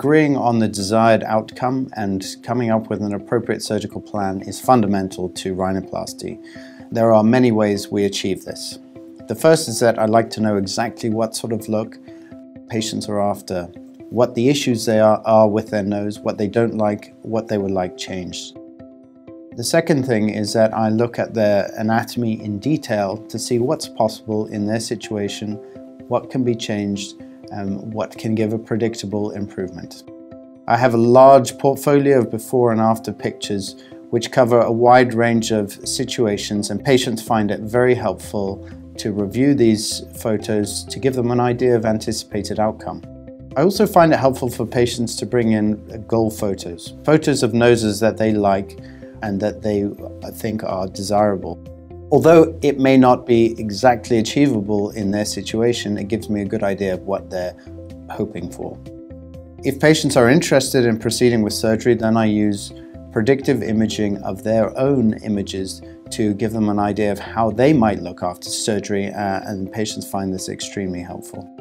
agreeing on the desired outcome and coming up with an appropriate surgical plan is fundamental to rhinoplasty. There are many ways we achieve this. The first is that I'd like to know exactly what sort of look patients are after, what the issues they are, are with their nose, what they don't like, what they would like changed. The second thing is that I look at their anatomy in detail to see what's possible in their situation, what can be changed, and what can give a predictable improvement. I have a large portfolio of before and after pictures which cover a wide range of situations and patients find it very helpful to review these photos to give them an idea of anticipated outcome. I also find it helpful for patients to bring in goal photos, photos of noses that they like and that they think are desirable. Although it may not be exactly achievable in their situation, it gives me a good idea of what they're hoping for. If patients are interested in proceeding with surgery, then I use predictive imaging of their own images to give them an idea of how they might look after surgery uh, and patients find this extremely helpful.